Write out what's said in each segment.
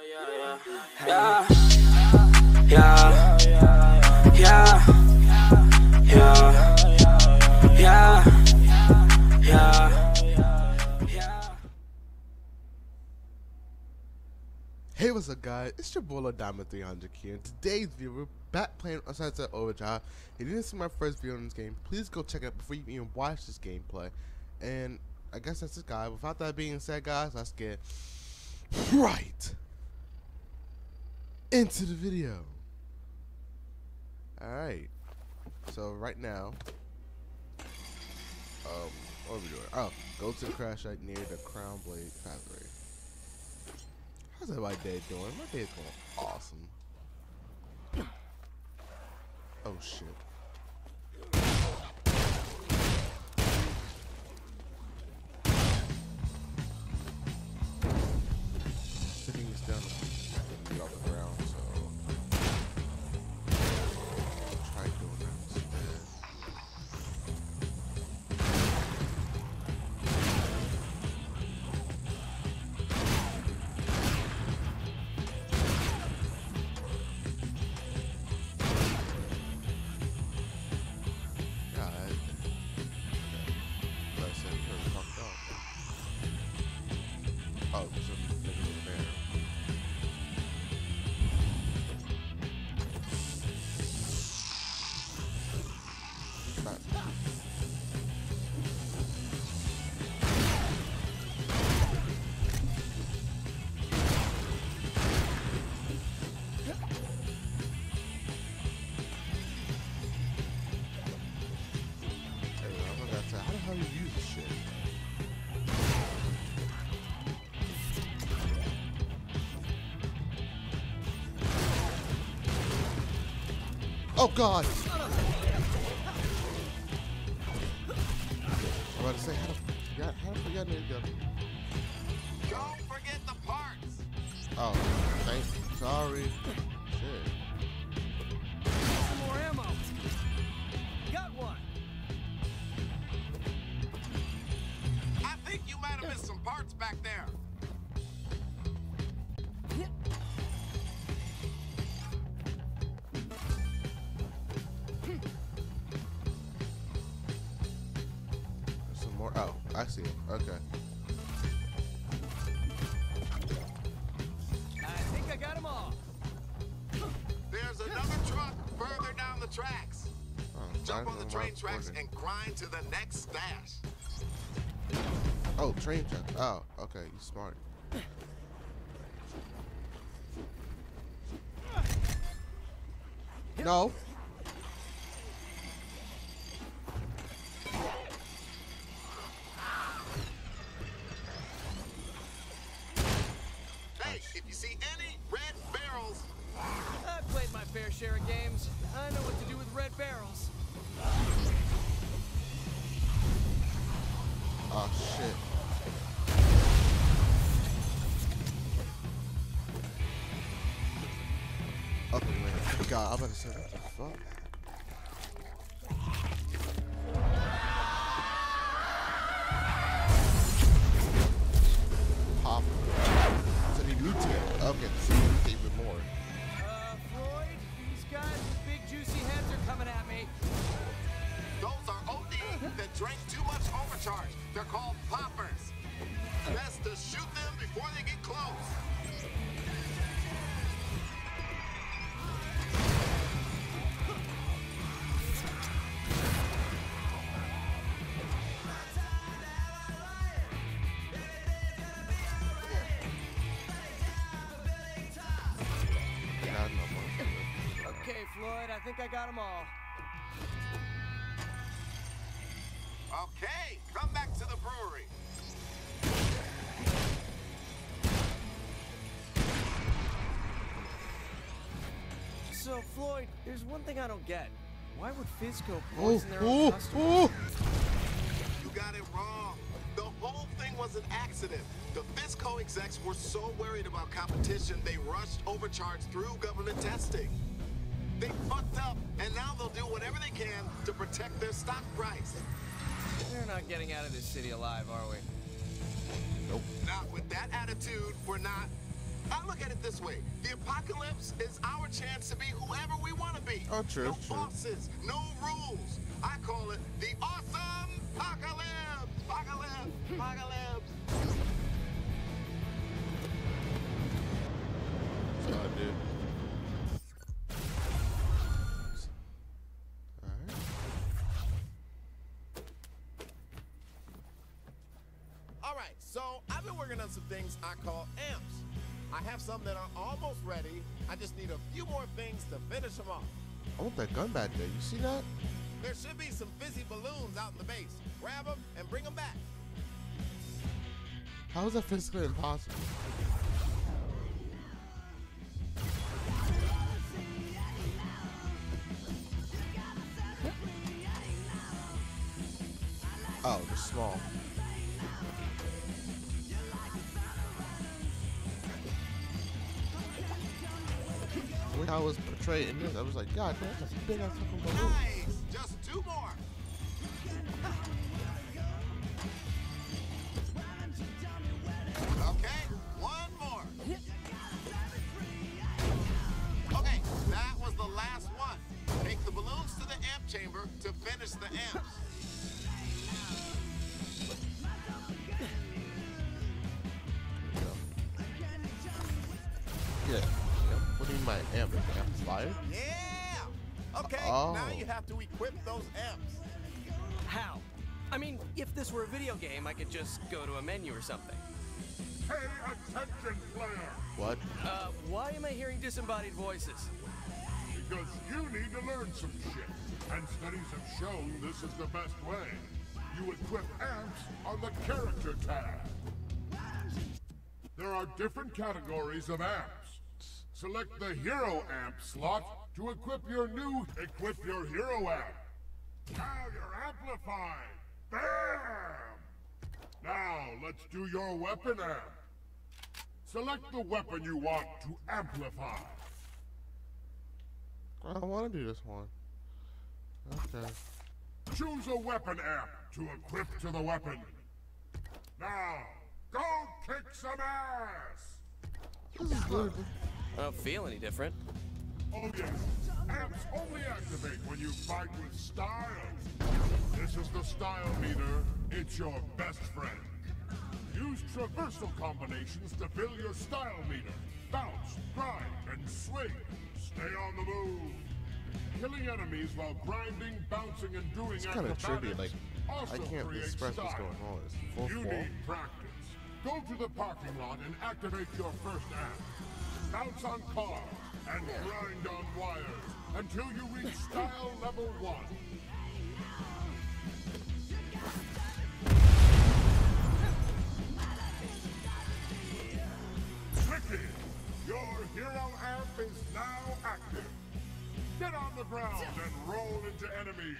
Yeah, yeah, yeah, yeah, yeah, yeah. Hey, what's up, guys? It's your boy Diamond 300 here. and today's video, we're back playing Sunset Overdrive. If you didn't see my first video on this game, please go check it out before you even watch this gameplay. And I guess that's it, guys. Without that being said, guys, let's get right into the video. Alright. So, right now, um, what are we doing? Oh, go to the crash site near the Crown Blade Pathway. How's everybody day doing? My day's going awesome. Oh shit. Oh God! I'm about to say how the forgot how the fuck y'all got Don't forget the parts. Oh, thank sorry. Shit. Some more ammo. Got one. I think you might have missed some parts back there. And grind to the next stash. Oh, train track. Oh, okay, you smart. No. Hey, if you see any red barrels, I've played my fair share of games. I know what to do with red barrels. Oh shit. Okay, man. God, I'm to say what the fuck. God, no more. Okay, Floyd, I think I got them all. Okay, come back to the brewery. So, Floyd, there's one thing I don't get. Why would Fizco Oh, poison their own oh, customers? oh. You got it wrong. The whole thing was an accident. The Fizco execs were so worried about competition, they rushed overcharge through government testing. They fucked up, and now they'll do whatever they can to protect their stock price. We're not getting out of this city alive, are we? Nope. Not with that attitude, we're not. I look at it this this way. The apocalypse is our chance to be whoever we want to be. Oh, true, No true. bosses, no rules. I call it the awesome apocalypse. Apocalypse. Apocalypse. Dude. Alright. All right, so I've been working on some things I call amps. I have some that are almost ready. I just need a few more things to finish them off. I want that gun back there. You see that? There should be some fizzy balloons out in the base. Grab them and bring them back. How is that physically impossible? Oh, they're small. When I was portrayed in this, I was like, God, that's a big ass fucking balloon. Yeah. yeah. What do you mean by amp? Is the amplifier? Yeah. Okay, Oh. now you have to equip those amps. How? I mean, if this were a video game, I could just go to a menu or something. Pay attention, player, What? Uh, why am I hearing disembodied voices? because you need to learn some shit. And studies have shown this is the best way. You equip amps on the character tab. There are different categories of amps. Select the hero amp slot to equip your new equip your hero amp. Now you're amplified. Bam! Now let's do your weapon amp. Select the weapon you want to amplify. I don't want to do this one. Okay. Choose a weapon amp to equip to the weapon. Now, go kick some ass! This is literally. I don't feel any different. Oh yes, amps only activate when you fight with style. This is the style meter. It's your best friend. Use traversal combinations to fill your style meter. Bounce, grind, and swing. Stay on the move. Killing enemies while grinding, bouncing, and doing It's kind of trippy. Like, also I can't creates express what's going on. It's full You fall. need practice. Go to the parking lot and activate your first amp. Bounce on cars and grind on wires until you reach style level one. Tricky! Your hero amp is now active. Get on the ground and roll into enemies.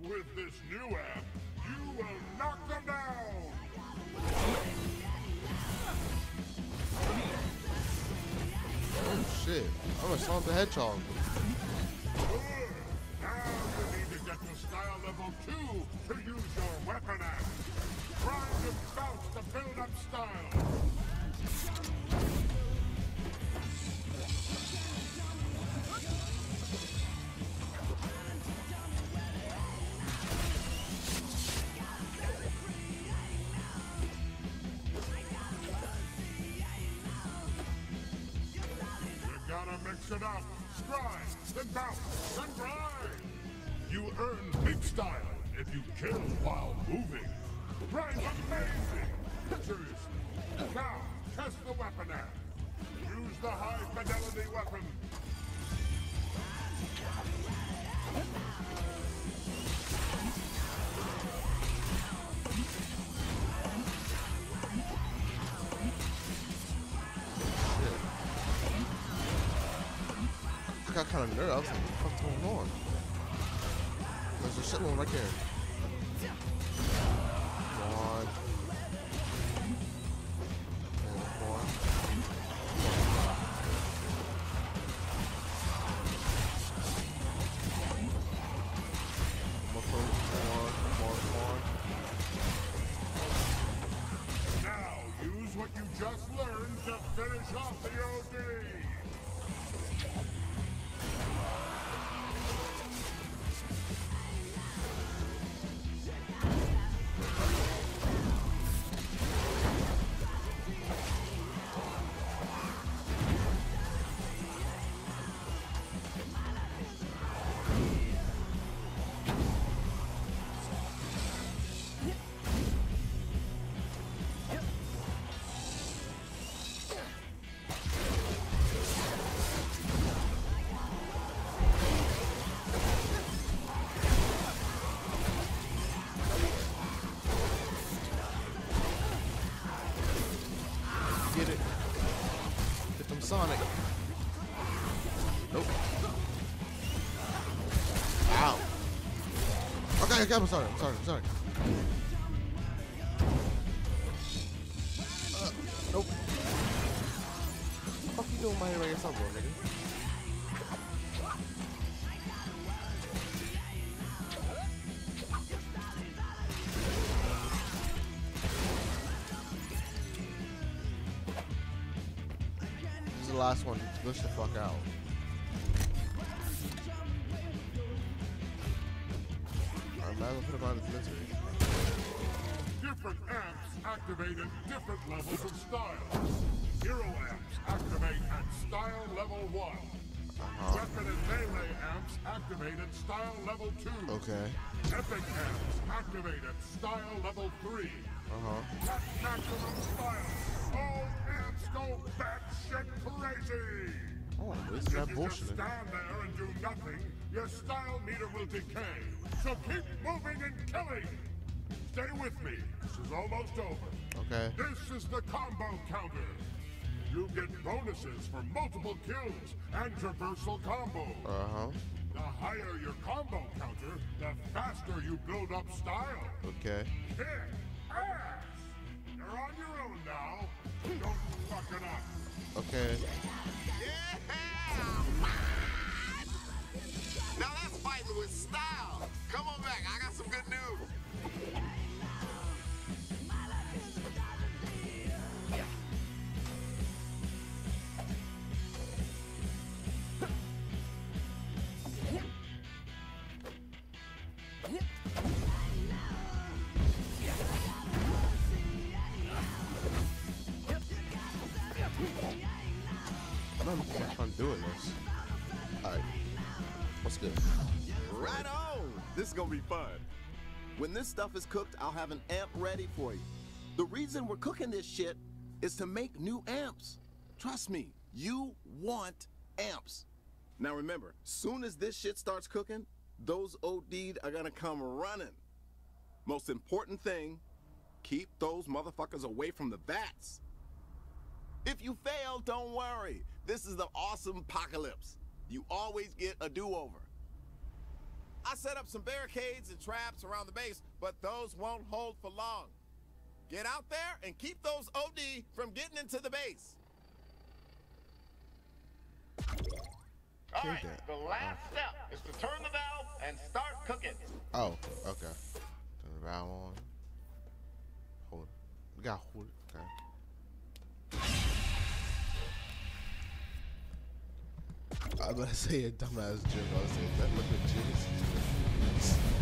With this new amp, you will knock them down. Shit! I'm a Sonic the Hedgehog. Now you need to get to style level two to use your weapon. Grind and bounce to build up style. Stride, then bounce, then grind. You earn big style if you kill while moving. Grind's amazing. Seriously. Now, test the weapon amp. Use the high fidelity weapon. Come Get it. Get them Sonic. Nope. Ow. Okay, okay, I'm sorry, I'm sorry, I'm sorry. Uh, nope. What the fuck you doing here by yourself, bro, nigga? This is If you just stand there and do nothing, your style meter will decay. So keep moving and killing! Stay with me. This is almost over. Okay. This is the combo counter. You get bonuses for multiple kills and traversal combos. Uh-huh. The higher your combo counter, the faster you build up style. Okay. Kick ass! You're on your own now. Don't fuck it up. Okay. Yeah! With style. Come on back. I got some good news. Right on! This is gonna be fun. When this stuff is cooked, I'll have an amp ready for you. The reason we're cooking this shit is to make new amps. Trust me, you want amps. Now remember, soon as this shit starts cooking, those OD'd are gonna come running. Most important thing, keep those motherfuckers away from the vats. If you fail, don't worry. This is the awesome apocalypse. You always get a do-over. I set up some barricades and traps around the base, but those won't hold for long. Get out there and keep those OD from getting into the base. All right, that. the last oh. step is to turn the valve and start cooking. Oh, okay. Turn the valve on. Hold it. We gotta hold it. Okay. I was gonna say a dumbass joke. I was saying that look at Jesus.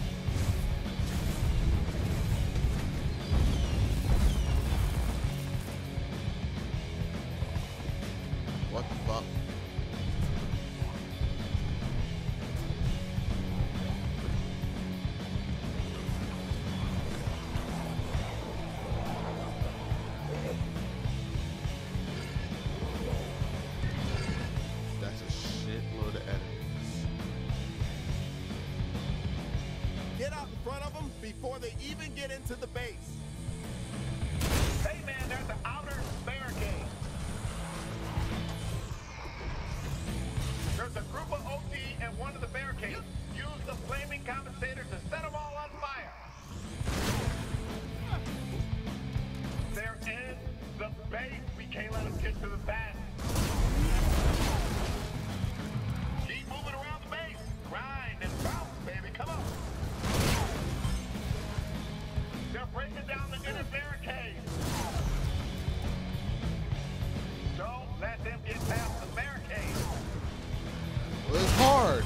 Before they even get into the base. hard.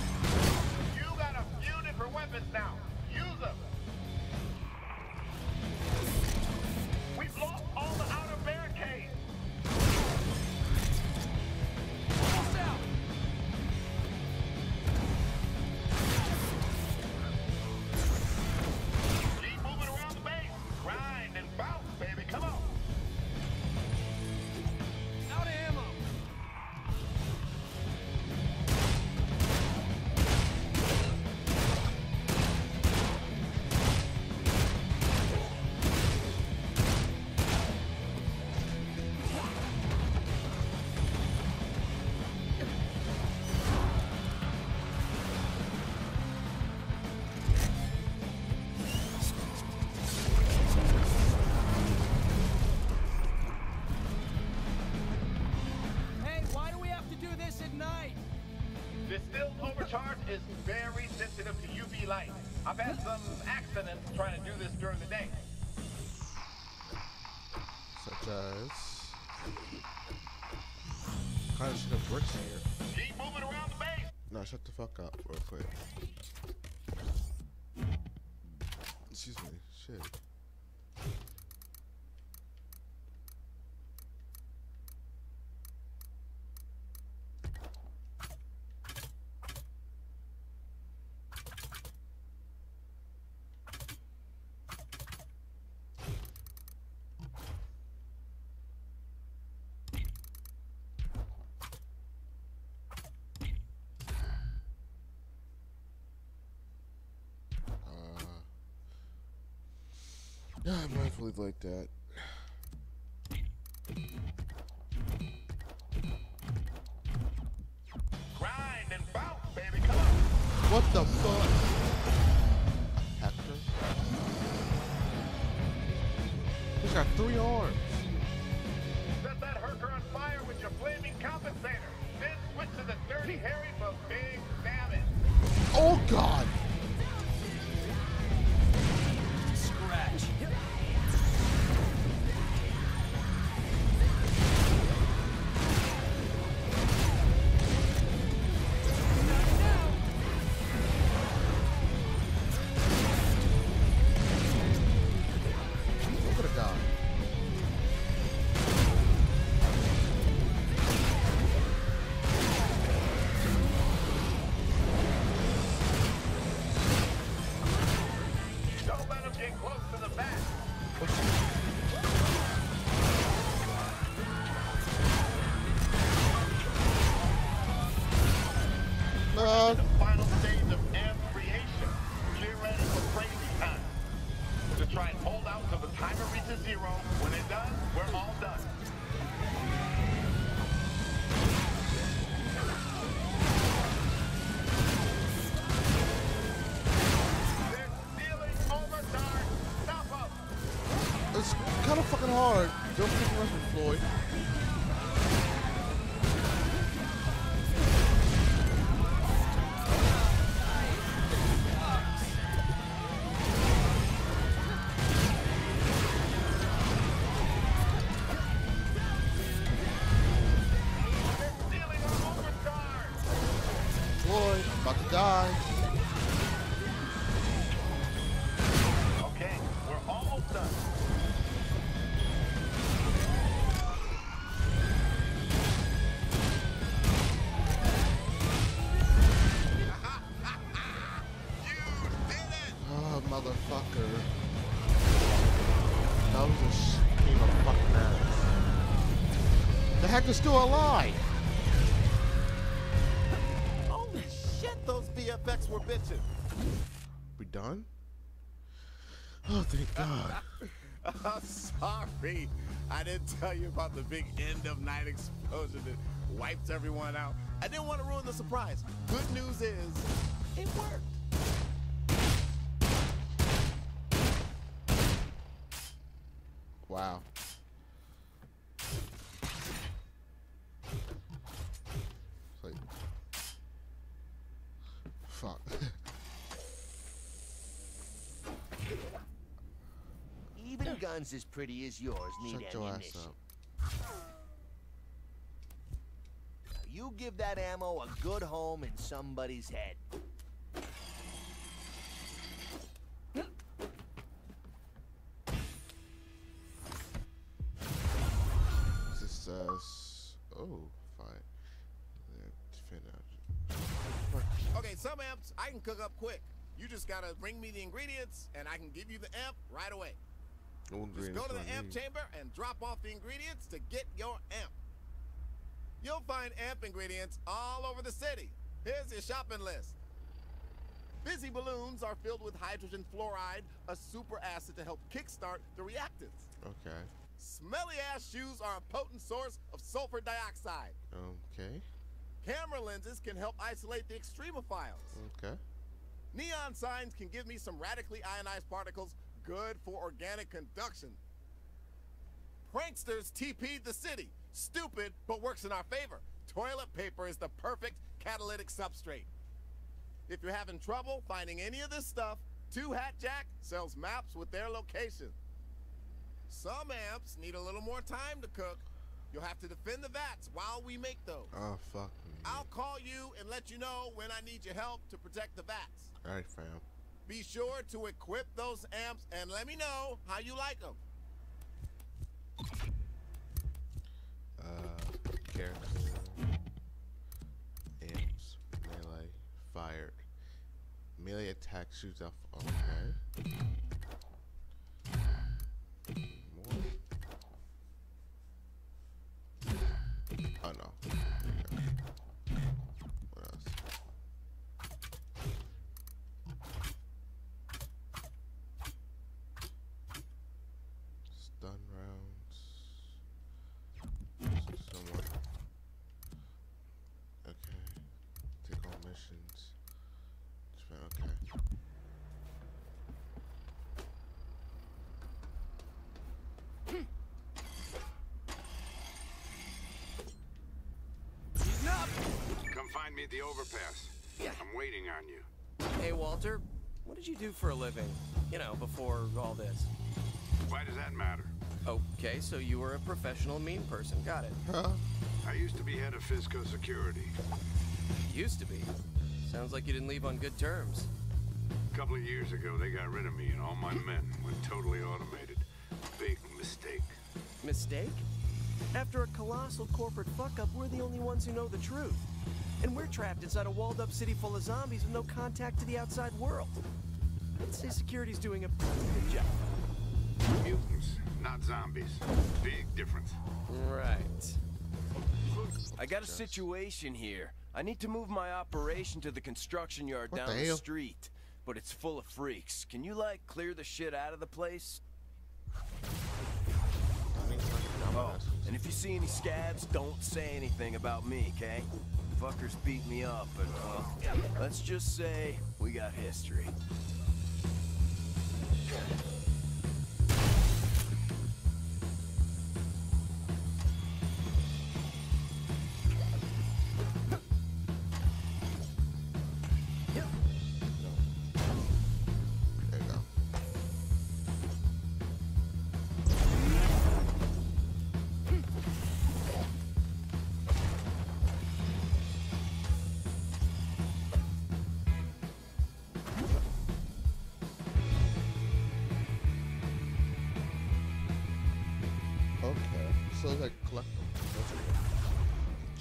Distilled overcharge is very sensitive to UV light. I've had some accidents trying to do this during the day. Such as. Kind of shit have works here. Keep moving around the base. No, shut the fuck up real quick. Excuse me. Shit. Uh, yeah, I like that. Grind and bounce, baby. Come on. What the fuck? Hector? He's got three arms. Set that herker on fire with your flaming compensator. Then switch to the dirty Harry for big damage. Oh god! Hard. Don't Heck is still alive? Holy oh, shit, those VFX were bitching. We done? Oh, thank God. I'm sorry. I didn't tell you about the big end of night explosion that wiped everyone out. I didn't want to ruin the surprise. Good news is, it worked. Wow. It's like, fuck. Even guns as pretty as yours need Shut your ass up. Now, you give that ammo a good home in somebody's head. This uh, says, oh, fine. Yeah, defend out. Okay, some amps I can cook up quick. You just gotta bring me the ingredients, and I can give you the amp right away. Just go to the amp chamber and drop off the ingredients to get your amp. You'll find amp ingredients all over the city. Here's your shopping list. Busy balloons are filled with hydrogen fluoride, a super acid to help kickstart the reactants. Okay. Smelly ass shoes are a potent source of sulfur dioxide. Okay. Camera lenses can help isolate the extremophiles. Okay. Neon signs can give me some radically ionized particles good for organic conduction. Pranksters TP'd the city. Stupid, but works in our favor. Toilet paper is the perfect catalytic substrate. If you're having trouble finding any of this stuff, Two Hat Jack sells maps with their location. Some amps need a little more time to cook. You'll have to defend the vats while we make those. Oh fuck me. I'll call you and let you know when I need your help to protect the vats. Alright, fam. Be sure to equip those amps and let me know how you like them. Uh, character, amps, melee, fired, melee attack shoots off. Okay. More. Oh no. There you go. What else? Stun rounds. Someone. Okay. Take on missions. Okay. Come find me at the overpass. Yeah. I'm waiting on you. Hey, Walter, what did you do for a living? You know, before all this. Why does that matter? Okay, so you were a professional mean person. Got it. Huh? I used to be head of Fizco Security. Used to be. Sounds like you didn't leave on good terms. A couple of years ago, they got rid of me and all my men went totally automated. Big mistake. Mistake? After a colossal corporate fuck up, we're the only ones who know the truth. And we're trapped inside a walled up city full of zombies with no contact to the outside world. I'd say security's doing a pretty good job. Mutants, not zombies. Big difference. Right. I got a situation here. I need to move my operation to the construction yard What down the the, street, but it's full of freaks. Can you, like, clear the shit out of the place? Oh, and if you see any scabs, don't say anything about me, okay? Fuckers beat me up, but, well, let's just say we got history.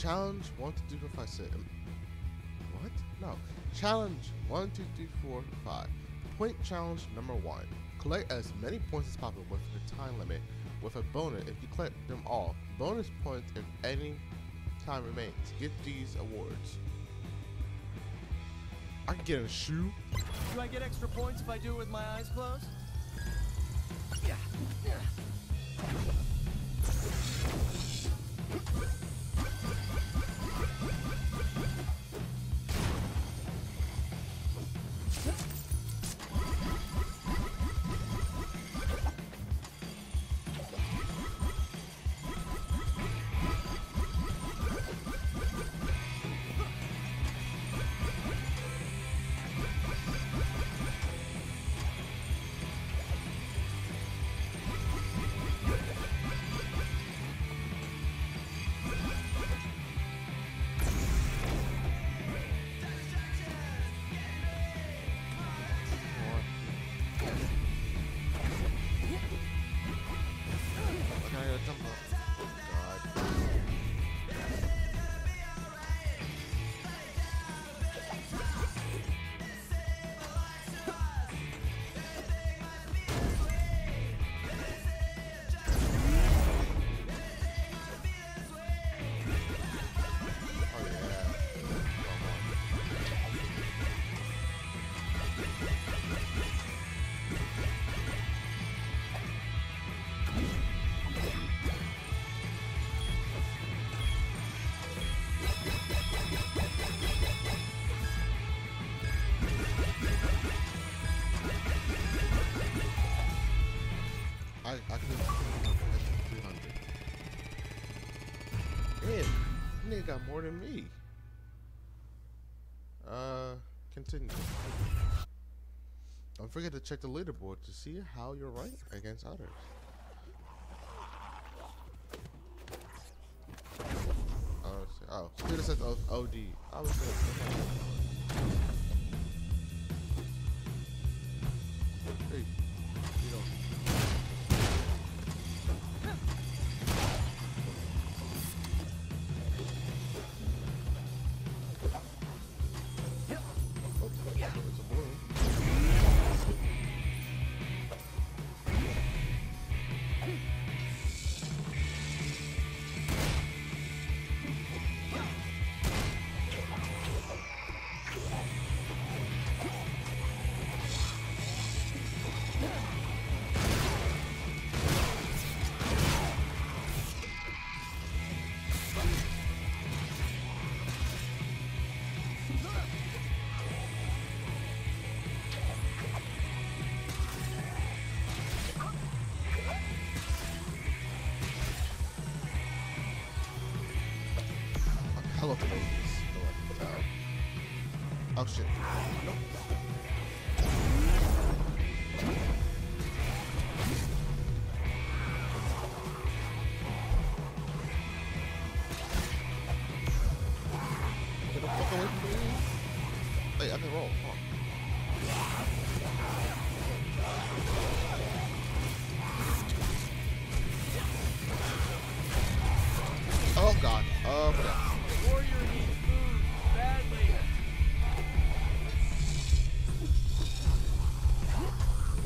Challenge one, two, three, four, five, six. What? No. Challenge one, two, three, four, five. Point challenge number one. Collect as many points as possible within the time limit with a bonus if you collect them all. Bonus points if any time remains. Get these awards. I can get a shoe. Do I get extra points if I do it with my eyes closed? Yeah. Okay, Damn, nigga got more than me. Uh, continue. Don't forget to check the leaderboard to see how you're ranked against others. Oh, let's oh, says O- OD. I was gonna.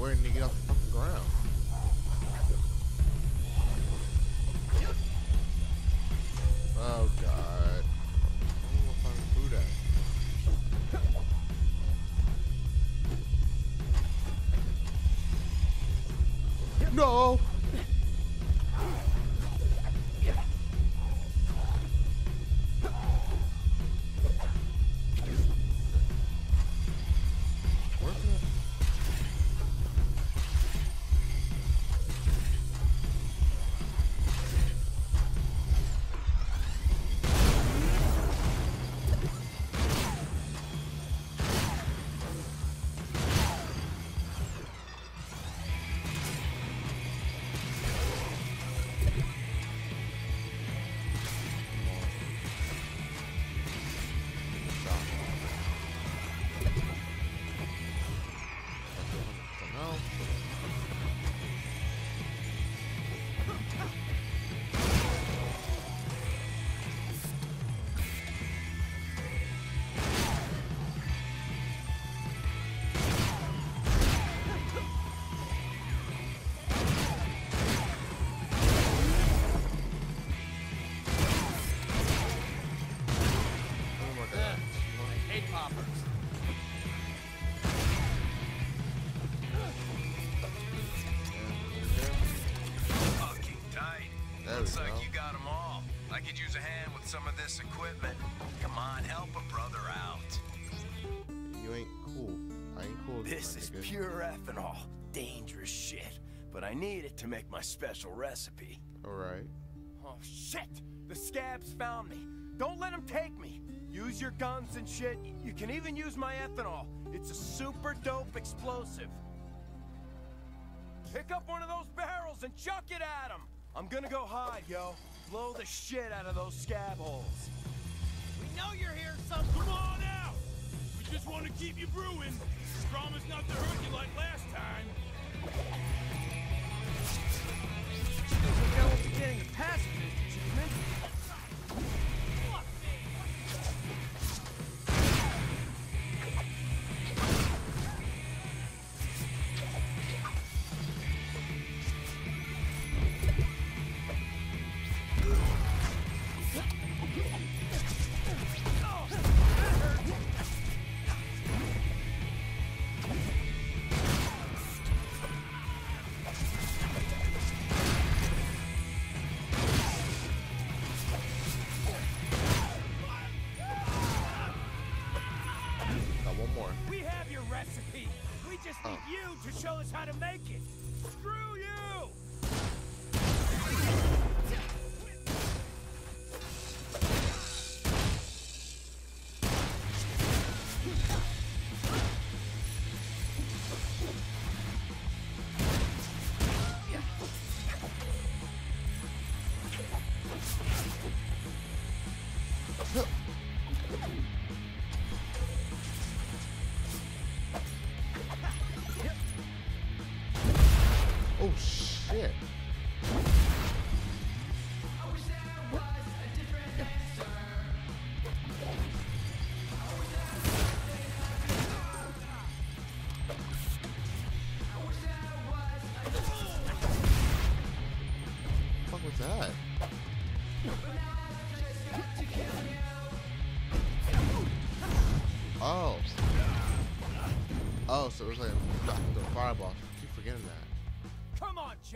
Where did get off the fucking ground? But I need it to make my special recipe. Alright. Oh, shit! The scabs found me. Don't let them take me. Use your guns and shit. You can even use my ethanol. It's a super dope explosive. Pick up one of those barrels and chuck it at them. I'm gonna go hide, yo. Blow the shit out of those scab holes. We know you're here, son. Come on out. We just want to keep you brewing. Promise not to hurt you like last time. We're getting a pacifist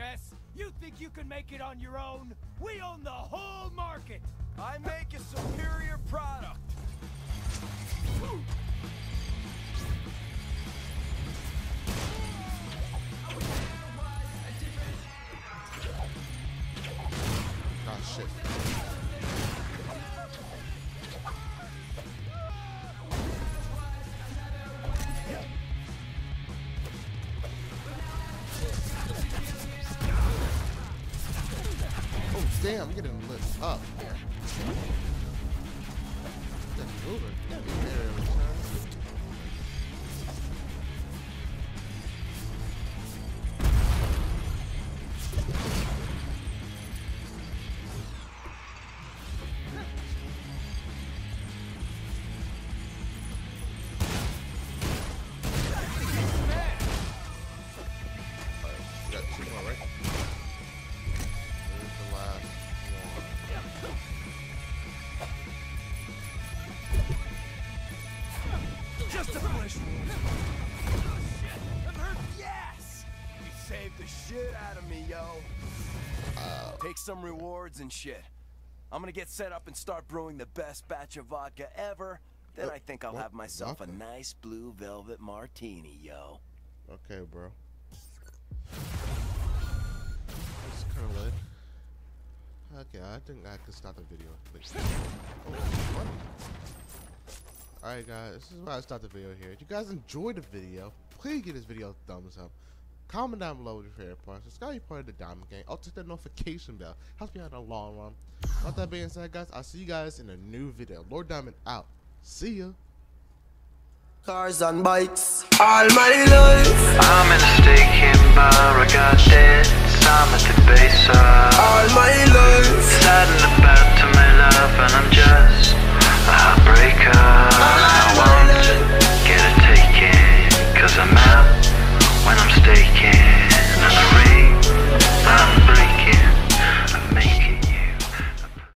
Chess. You think you can make it on your own? We own the whole market. I make a superior product. Ah, shit. Damn, I'm getting lit up. Take some rewards and shit. I'm gonna get set up and start brewing the best batch of vodka ever. Then Uh, I think I'll what? have myself Vodka? a nice blue velvet martini, yo. Okay, bro. It's kind of lit. Okay, I think I can stop the video. Wait. Oh, what? Alright, guys, this is why I start the video here. If you guys enjoyed the video, please give this video a thumbs up. Comment down below with your favorite part. Subscribe if you're part of the Diamond Gang. Also, hit that notification bell. Helps me out in the long run. With that being said, guys, I'll see you guys in a new video. Lord Diamond out. See ya. Cars and bikes. All my life. I'm in a stinking bar. I got dead. I'm at the base of. All my life. Saddened about to my love, and I'm just a heartbreaker. All I won't get a ticket, cause I'm out when I'm staking.